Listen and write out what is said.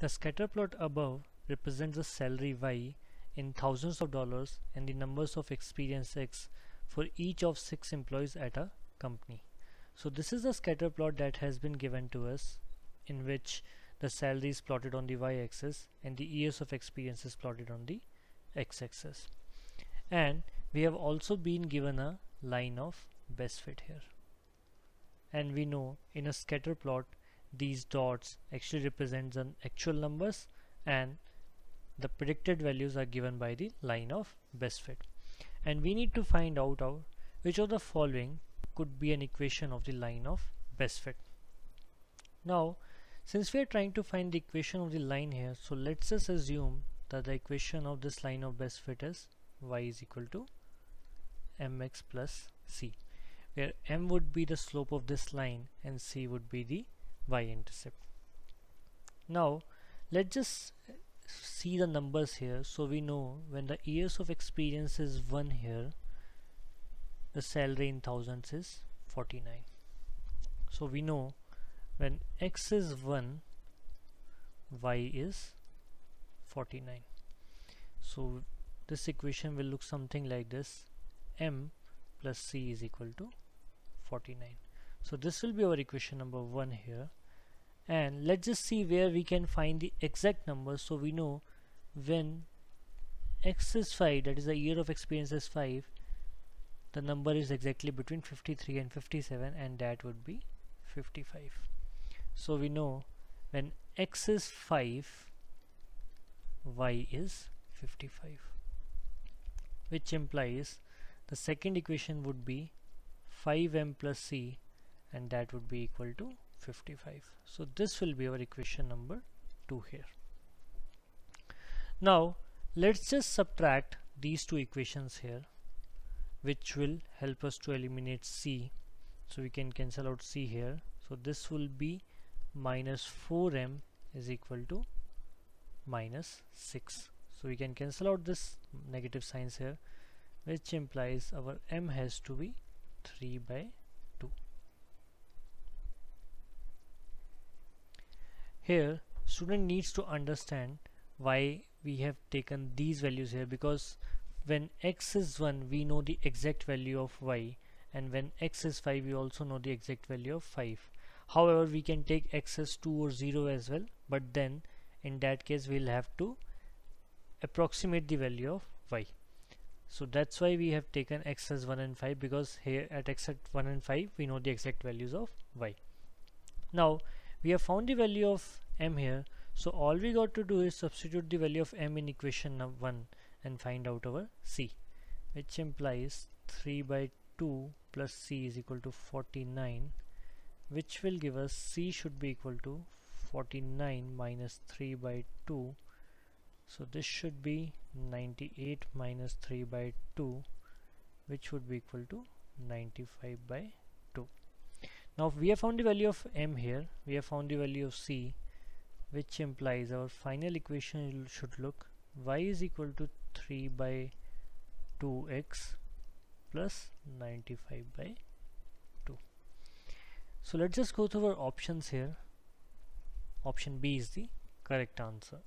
The scatter plot above represents the salary Y in thousands of dollars and the numbers of experience X for each of six employees at a company. So this is a scatter plot that has been given to us in which the salary is plotted on the y-axis and the years of experience is plotted on the x-axis. And we have also been given a line of best fit here. And we know in a scatter plot these dots actually represents the actual numbers and the predicted values are given by the line of best fit. And we need to find out our, which of the following could be an equation of the line of best fit. Now since we are trying to find the equation of the line here so let's just assume that the equation of this line of best fit is y is equal to mx plus c where m would be the slope of this line and c would be the y-intercept. Now let's just see the numbers here so we know when the years of experience is 1 here the salary in thousands is 49 so we know when x is 1 y is 49 so this equation will look something like this. M plus c is equal to 49 so this will be our equation number 1 here and let's just see where we can find the exact number so we know when x is 5 that is the year of experience is 5 the number is exactly between 53 and 57 and that would be 55 so we know when x is 5 y is 55 which implies the second equation would be 5m plus c and that would be equal to 55 so this will be our equation number 2 here. Now let's just subtract these two equations here which will help us to eliminate c. So we can cancel out c here. So this will be minus 4m is equal to minus 6 so we can cancel out this negative signs here which implies our m has to be 3 by here student needs to understand why we have taken these values here because when x is 1 we know the exact value of y and when x is 5 we also know the exact value of 5 however we can take x as 2 or 0 as well but then in that case we'll have to approximate the value of y. So that's why we have taken x as 1 and 5 because here at x at 1 and 5 we know the exact values of y. Now we have found the value of m here. So all we got to do is substitute the value of m in equation 1 and find out our c which implies 3 by 2 plus c is equal to 49 which will give us c should be equal to 49 minus 3 by 2 so this should be 98 minus 3 by 2 which would be equal to 95 by now we have found the value of m here. We have found the value of c which implies our final equation should look y is equal to 3 by 2x plus 95 by 2 so let's just go through our options here. Option B is the correct answer